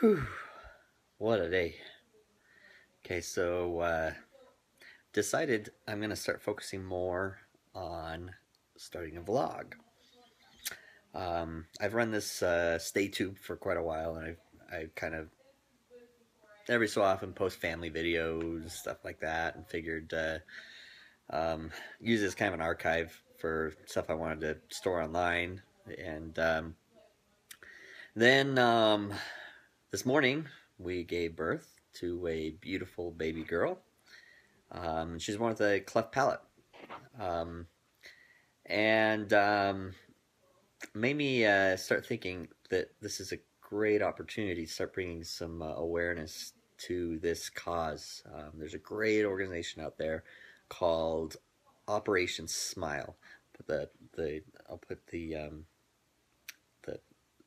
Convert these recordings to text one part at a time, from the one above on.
Whew. What a day. Okay, so uh, decided I'm going to start focusing more on starting a vlog. Um, I've run this uh, StayTube for quite a while, and I've, I've kind of every so often post family videos, stuff like that, and figured uh, um, use it as kind of an archive for stuff I wanted to store online. And um, then um, this morning, we gave birth to a beautiful baby girl. Um, she's born with a cleft palate. Um, and um, made me uh, start thinking that this is a great opportunity to start bringing some uh, awareness to this cause. Um, there's a great organization out there called Operation Smile. Put the the I'll put the um, the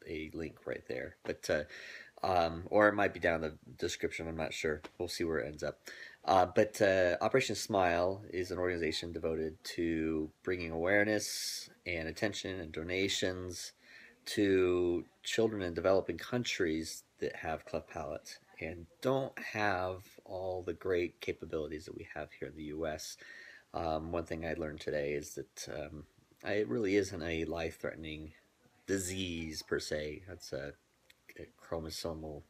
a link right there. But uh, um, or it might be down the description. I'm not sure. We'll see where it ends up. Uh, but uh, Operation Smile is an organization devoted to bringing awareness and attention and donations to children in developing countries that have cleft palate and don't have all the great capabilities that we have here in the U.S. Um, one thing I learned today is that um, it really isn't a life-threatening disease per se. That's a chromosomal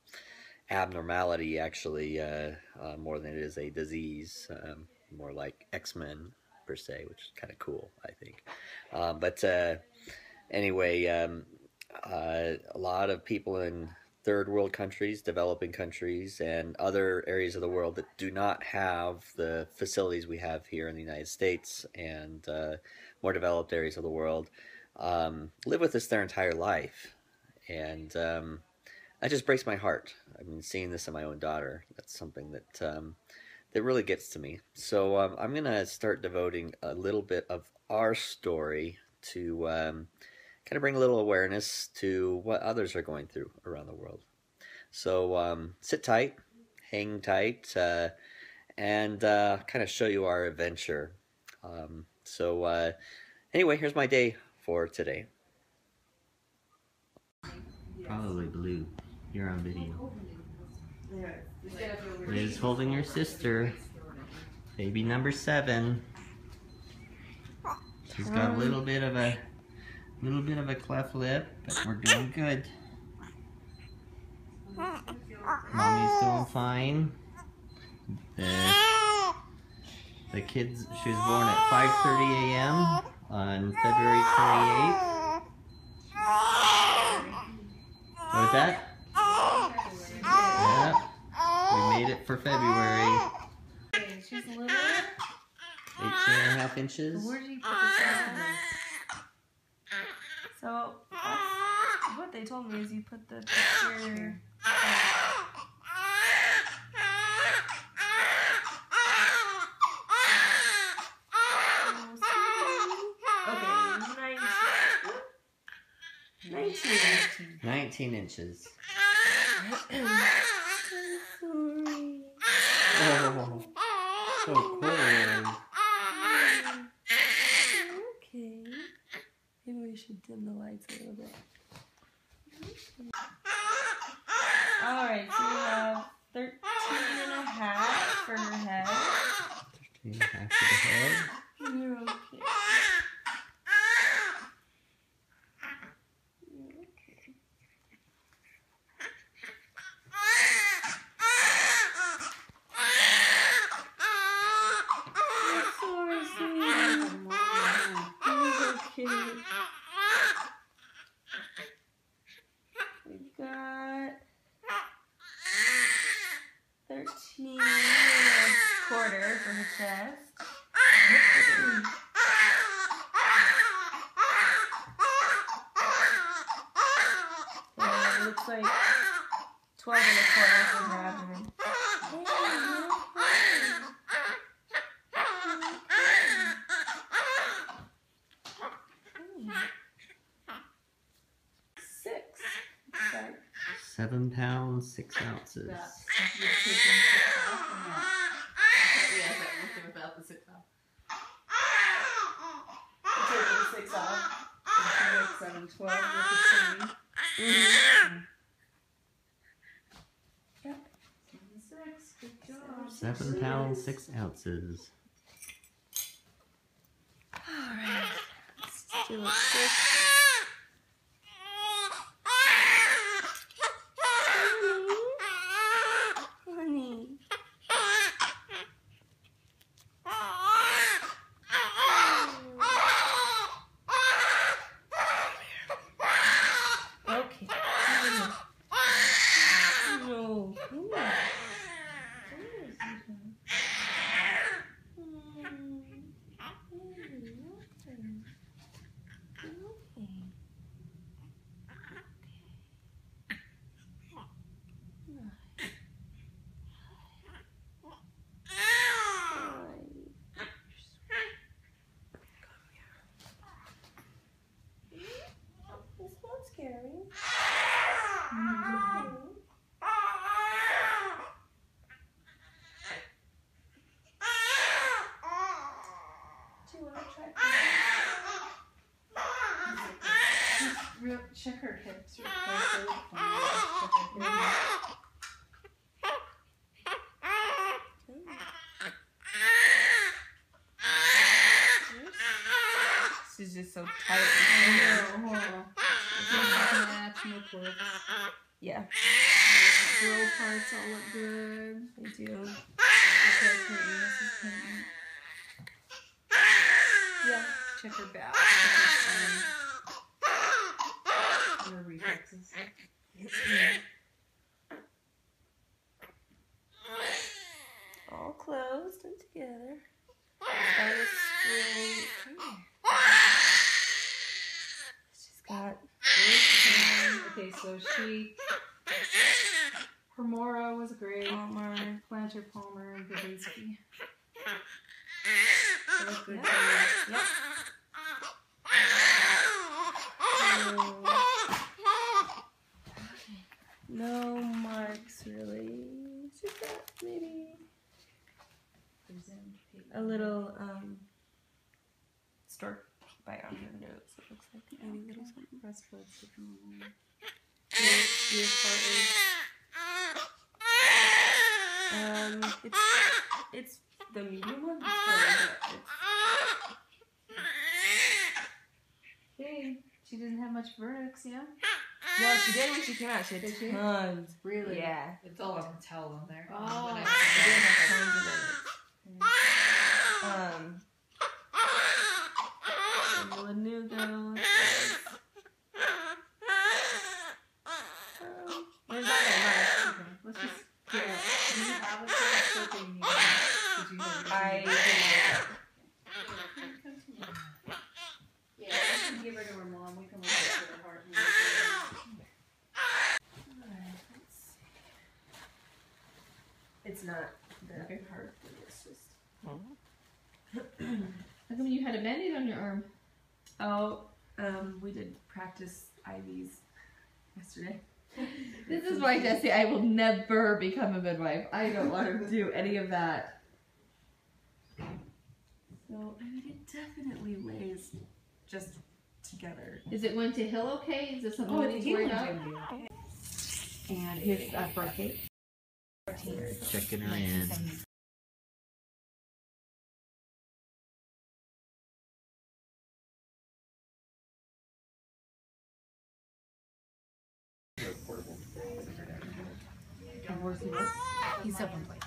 abnormality, actually, uh, uh, more than it is a disease. Um, more like X-Men, per se, which is kind of cool, I think. Um, but uh, anyway, um, uh, a lot of people in third world countries, developing countries, and other areas of the world that do not have the facilities we have here in the United States and uh, more developed areas of the world um, live with this their entire life. And um, that just breaks my heart. I mean, seeing this in my own daughter, that's something that um, that really gets to me. So um, I'm gonna start devoting a little bit of our story to um, kind of bring a little awareness to what others are going through around the world. So um, sit tight, hang tight, uh, and uh, kind of show you our adventure. Um, so uh, anyway, here's my day for today. Probably blue. You're on video. Liz holding her sister. Baby number seven. She's got a little bit of a little bit of a cleft lip, but we're doing good. Mommy's doing fine. The, the kids, she was born at 5.30 a.m. on February 28th. What was that? We made it for February. She's little. 18 and a half inches. Where did you put the? So, what they told me is you put the picture. Okay, 19. 19. 19 inches. whoa, whoa, whoa. Off. So she's like seven twelve with the same. Alex. Seven pounds, six ounces. Alright. Let's do a quick. Honey. Okay. No. It's not scary. Do you want to try? Just hips. She's just so tight. Pull. Yeah, Girl parts all look good. they do. Okay. Yeah. Check her back. Check her spine. Her reflexes. All closed and together. She's got. Okay, so she. Her Moro was great. Palmer. Plantar Palmer and Babinski. Good. Yep. No, no marks really. She's got maybe a little um stork bite on her nose. It looks like maybe a little something. Breast buds look normal. Ear, ear part is- Um, it's it's the medium one. It's fine, but it's- Hey, she doesn't have much vernix, yeah? No, she did when she came out. She had Did she? tons. Really? Yeah. It's all up to tell them there. Oh. When I- She did have tons of it. Um. And the Lanugo. is- Um, there's not very much. Okay, let's just get it. Do you have a sort of soap that you need? Did you have I yours? didn't. Yeah, I can give her to her mom. We can look at her heart. and- Alright, let's see. It's not that hard. It's just. How come you had a band-aid on your arm? Oh, um, we did practice IVs yesterday. This is why, Jesse, I will never become a midwife. I don't want to do any of that. So I mean, it definitely lays just together. Is it going to heal okay? Is this something Oh, we it's need to worry about? And his uh, birth date. Checking her in. Work? He's self-employed.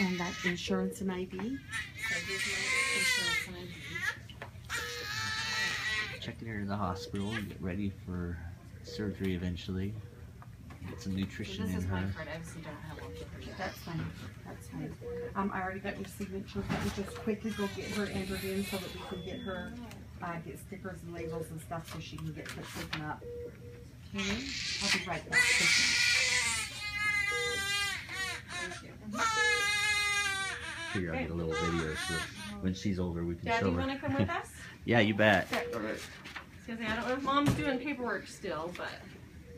And that insurance and IV. Checking her in the hospital and get ready for surgery eventually. Get some nutrition in her. card. I obviously don't have one for her yet. That's fine, that's fine. Um, I already got your signature, let me just quickly go get her entered in so that we can get her, uh, get stickers and labels and stuff so she can get put taken up. Okay, I'll be right back. Figure I'll get a little video so when she's older we can Dad, show you her. want to come with us? Yeah, you bet. Okay. I was say, I don't know if mom's doing paperwork still, but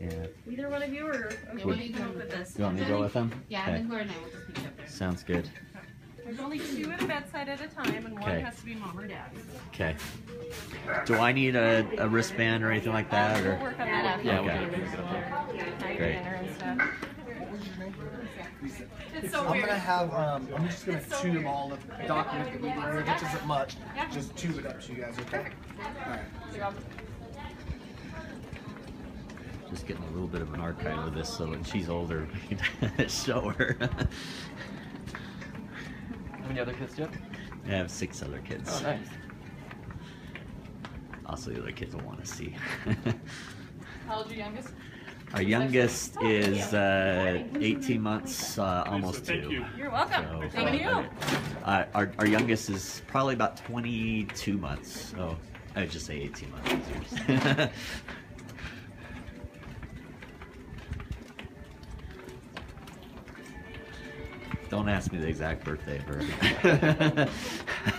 Yeah. either one of you or Yeah, okay, you do you come do? with us. You want me to go with them? Yeah, Okay. and then Laura and I will just meet up there. Sounds good. There's only two at a bedside at a time, and one Okay. has to be mom or dad. Okay. Do I need a, a wristband or anything like that? We'll Or work on that after. Yeah, we okay. get them to Great. dinner and stuff. It's so I'm weird. gonna have, um, I'm just gonna It's so tube weird. all the document that we did here, which isn't much. Just tube it up to you guys, okay? Alright. just getting a little bit of an archive of this so when she's older, we can show her. How many other kids do you have? I have six other kids. Oh, nice. Also, the other kids will want to see. How old's your youngest? Our youngest is uh, 18 months, uh, almost thank two. you. You're welcome. So, Thank uh, you. Uh, our, our youngest is probably about 22 months. So I would just say 18 months. Don't ask me the exact birthday of her.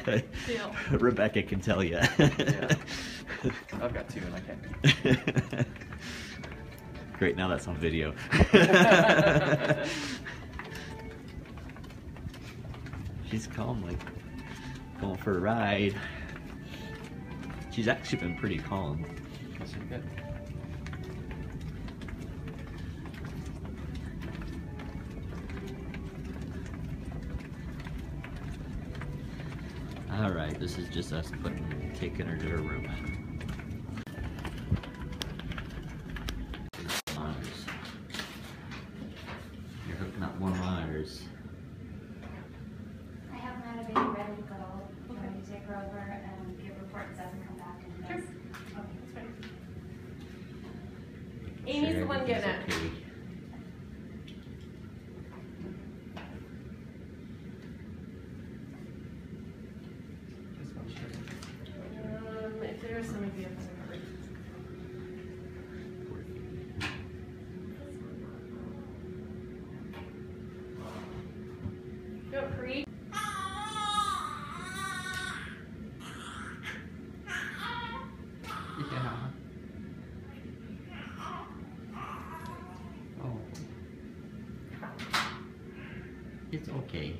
Deal. Rebecca can tell you. I've got two and I can't. Great, now that's on video. She's calm, like going for a ride. She's actually been pretty calm. That's pretty good. All right, this is just us putting, taking her to her room. Monitors. You're hooking up more monitors. I haven't a baby ready to go. I'm going to take her over and give reports as and come back and Sure. Okay, That's fine. Amy's the one getting it. okay. Um, if there is somebody else, I remember. Go, Creed. Yeah. Oh. It's okay.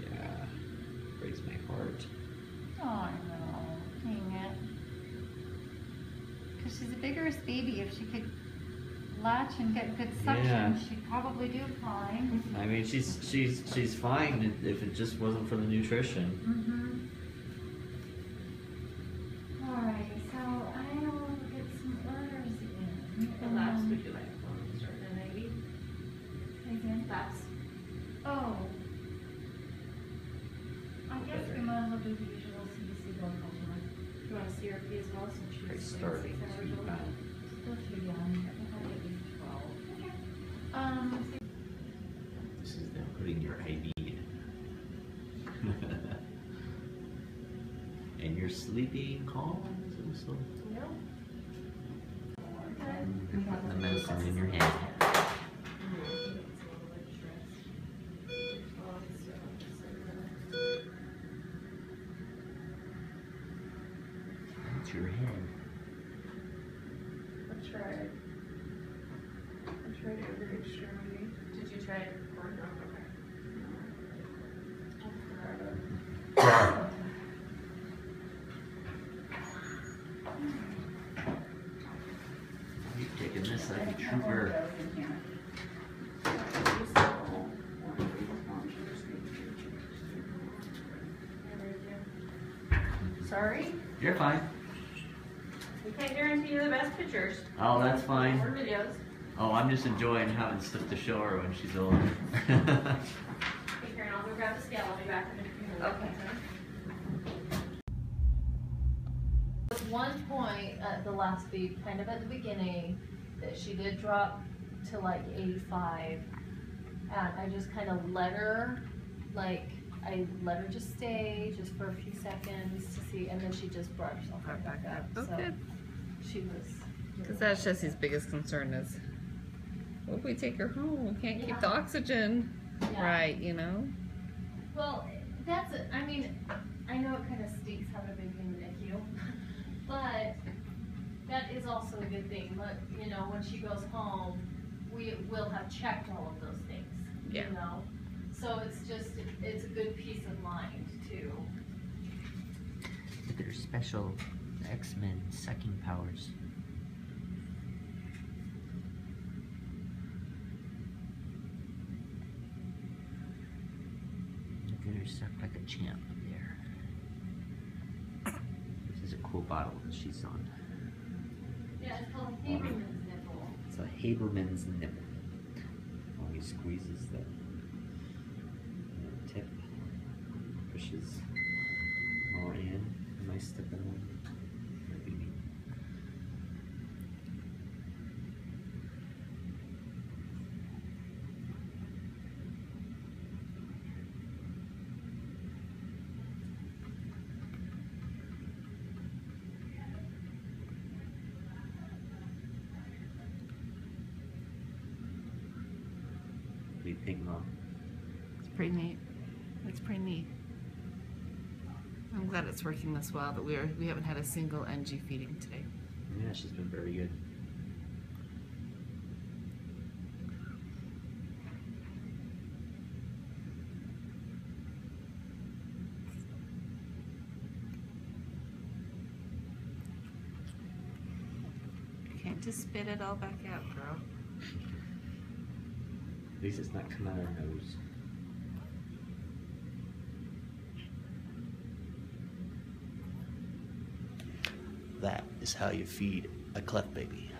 Yeah. Breaks my heart. Oh no, dang it. Because she's a vigorous baby. If she could latch and get good suction, Yeah. she'd probably do fine. I mean, she's she's she's fine if it just wasn't for the nutrition. Mm-hmm. Alright, is putting your IV in. and you're sleeping calm? So, so No. putting the medicine in your head. That's your head. I tried. I tried every extremity. Did you try it before? No, okay. You taking this like. Sorry, You're fine. we can't guarantee you the best pictures Oh, that's or fine. videos. Oh, I'm just enjoying having stuff to show her when she's older. Hey Karen, I'll go grab the scale, I'll be back in a few minutes. Okay. At one point at the last week, kind of at the beginning, that she did drop to like 85. And I just kind of let her, like, I let her just stay just for a few seconds to see, and then she just brought herself right back up. Oh, so good. she was. Because that's Jesse's biggest concern is, what if we take her home? We can't keep the oxygen Yeah. right, you know? Well, that's it. I mean, I know it kind of stinks having a baby in the NICU, but that is also a good thing. But you know, when she goes home, we will have checked all of those things, you know? So it's just, it's a good peace of mind too. Look at her special X-Men sucking powers. Look at her suck like a champ there. This is a cool bottle that she's on. It's called Haberman's. It's a Haberman's nipple. Oh, he squeezes the, the tip, pushes more in. Am I stepping on? Maybe me. What do you think, Mom? It's pretty neat. It's pretty neat. I'm glad it's working this well. That we are we haven't had a single NG feeding today. Yeah, she's been very good. You can't just spit it all back out, girl. At least it's not coming out her nose. That is how you feed a cleft baby.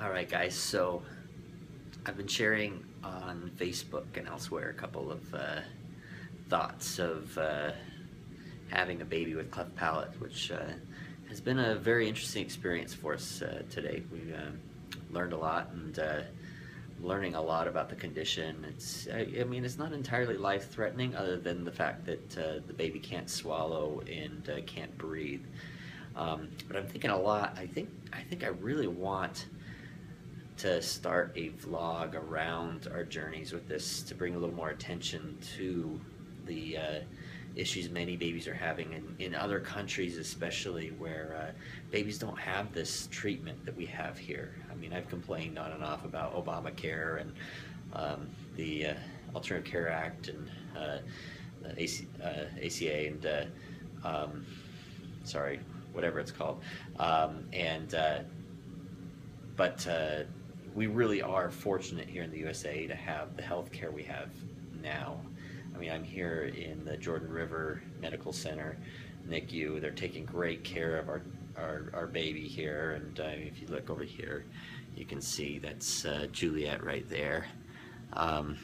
All right, guys. So I've been sharing on Facebook and elsewhere a couple of uh, thoughts of uh, having a baby with cleft palate, which uh, has been a very interesting experience for us uh, today. We uh, learned a lot and uh, learning a lot about the condition. It's, I, I mean, it's not entirely life-threatening, other than the fact that uh, the baby can't swallow and uh, can't breathe. Um, but I'm thinking a lot. I think I think I really want to start a vlog around our journeys with this to bring a little more attention to the uh, issues many babies are having in, in other countries especially where uh, babies don't have this treatment that we have here. I mean I've complained on and off about Obamacare and um, the uh, Alternative Care Act and uh, AC, uh, ACA and uh, um, sorry whatever it's called um, and uh, but we really are fortunate here in the USA to have the health care we have now. I mean, I'm here in the Jordan River Medical Center, NICU. They're taking great care of our, our, our baby here. And uh, if you look over here, you can see that's uh, Juliet right there. Um,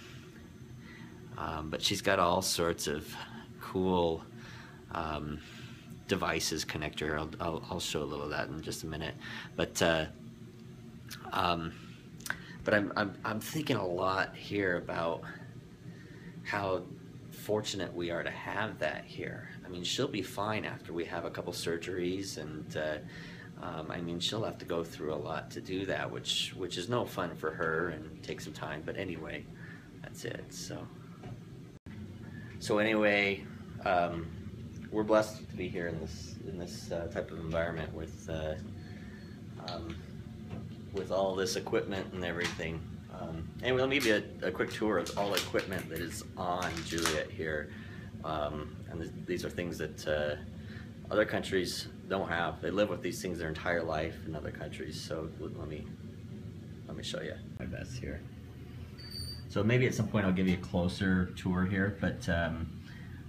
um, but she's got all sorts of cool um, devices connect her. I'll, I'll, I'll show a little of that in just a minute. But uh, um, but I'm, I'm I'm thinking a lot here about how fortunate we are to have that here. I mean, she'll be fine after we have a couple surgeries, and uh, um, I mean, she'll have to go through a lot to do that, which which is no fun for her and take some time. But anyway, that's it. So so anyway, um, we're blessed to be here in this in this uh, type of environment with. Uh, um, with all this equipment and everything. Um, anyway, let me give you a, a, quick tour of all the equipment that is on Juliet here. Um, and th these are things that uh, other countries don't have. They live with these things their entire life in other countries. So let me let me show you my best here. So maybe at some point I'll give you a closer tour here, but um,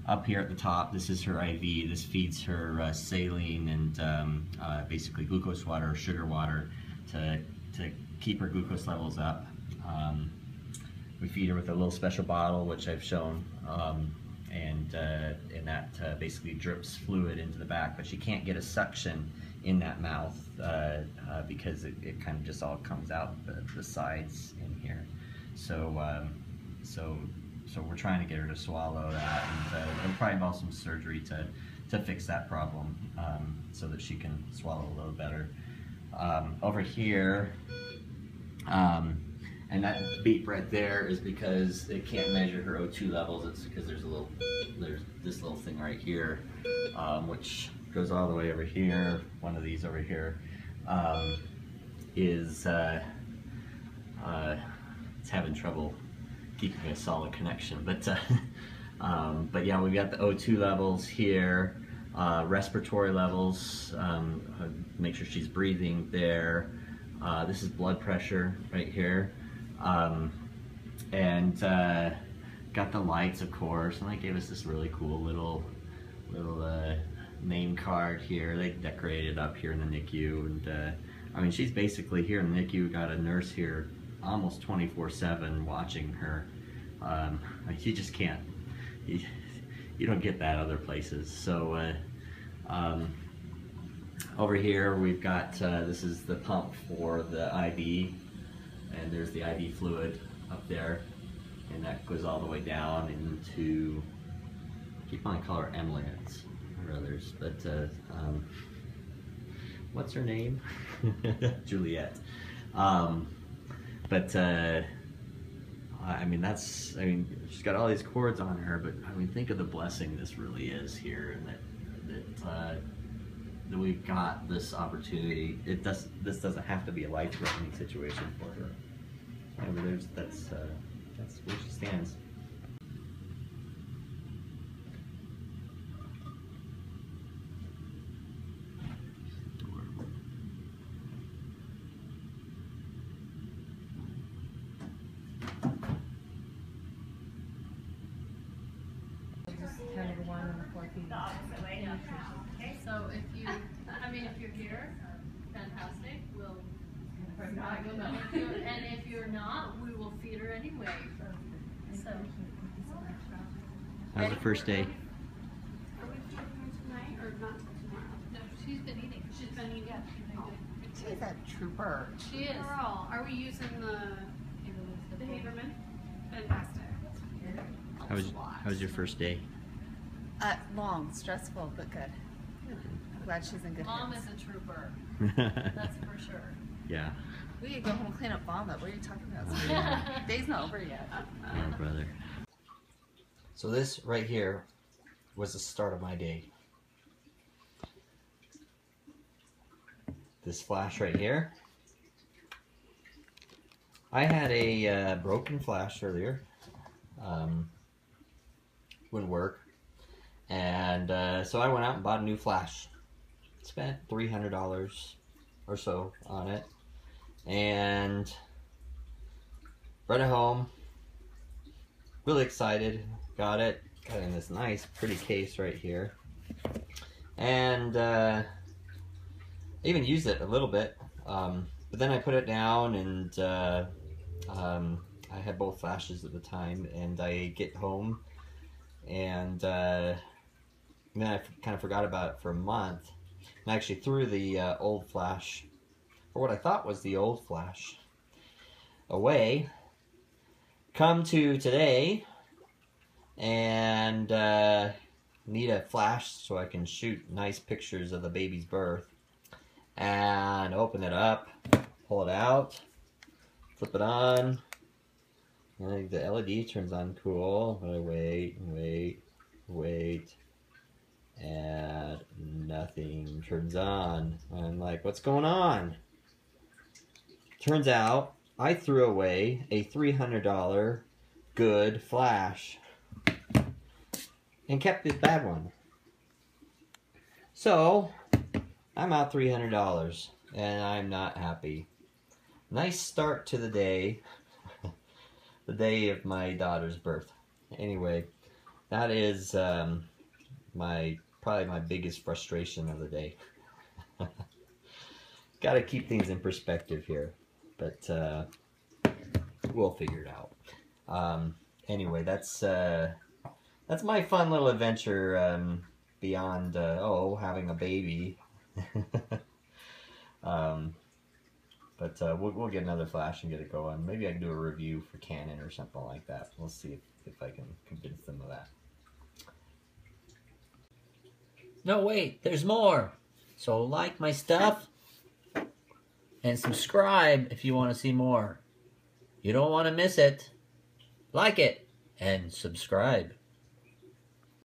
up here at the top, this is her IV. This feeds her uh, saline and um, uh, basically glucose water or sugar water to, to keep her glucose levels up. Um, we feed her with a little special bottle, which I've shown, um, and, uh, and that uh, basically drips fluid into the back, but she can't get a suction in that mouth uh, uh because it, it, kind of just all comes out the, the sides in here. So, um, so, so we're trying to get her to swallow that, and uh, it'll probably involve some surgery to, to fix that problem um, so that she can swallow a little better um, over here. And that beep right there is because it can't measure her O2 levels. It's because there's a little, there's this little thing right here, um, which goes all the way over here. One of these over here um, is uh, uh, it's having trouble keeping a solid connection. But uh, um, but yeah, we've got the O2 levels here, uh, respiratory levels. Um, uh, make sure she's breathing there. Uh, this is blood pressure right here, um, and uh, got the lights, of course. And they gave us this really cool little little uh, name card here. They decorated up here in the NICU, and uh, I mean she's basically here in the NICU. We Got a nurse here almost 24/7 watching her. Um, you just can't. You, you don't get that other places. So uh, um, over here we've got uh, this is the pump for the IV, and there's the IV fluid up there, and that goes all the way down into. Keep on calling her. It's her others, but uh, um, what's her name? Juliet. Um, but uh, I mean, that's I mean, she's got all these cords on her, but I mean, think of the blessing this really is here, and that that uh, that we've got this opportunity. It does this doesn't have to be a life threatening situation for her. I mean, there's that's uh, that's where she stands. So if you, I mean, if you're here, fantastic, we'll, we'll know. If you're- And if you're not, we will feed her anyway. So, How's the first day? Are we feeding her tonight or not till tomorrow? no, she's been eating, she's been eating, yeah, she's been good. She's a trooper. She is. Girl, are we using the, the Haberman? Fantastic. How was how was your first day? Uh, long, stressful, but good. I'm glad she's in good Mom hands. is a trooper, that's for sure. yeah, We could go home and clean up vomit. What are you talking about? Day's not over yet. oh brother. So this right here was the start of my day. This flash right here. I had a uh, broken flash earlier. Um, wouldn't work. And uh, so I went out and bought a new flash. Spent $300 or so on it. And brought it home. Really excited. Got it. Got it in this nice, pretty case right here. And uh, I even used it a little bit. Um, but then I put it down and uh, um, I had both flashes at the time. And I get home and uh, then I kind of forgot about it for a month. And I actually threw the uh, old flash, or what I thought was the old flash, away. Come to today, and uh, need a flash so I can shoot nice pictures of the baby's birth. And open it up, pull it out, flip it on. The LED turns on cool, but I wait wait, wait, and nothing turns on. I'm like, what's going on? Turns out I threw away a $300 good flash and kept the bad one. So, I'm out $300 and I'm not happy. Nice start to the day. the day of my daughter's birth. Anyway, that is um, my probably my biggest frustration of the day. Got to keep things in perspective here, but uh, we'll figure it out. Um, anyway, that's uh, that's my fun little adventure um, beyond uh, oh having a baby. um, but uh, we'll, we'll get another flash and get it going. Maybe I can do a review for Canon or something like that. We'll see if, if I can convince them of that. No, wait, there's more. So like my stuff and subscribe if you want to see more. You don't want to miss it. Like it and subscribe.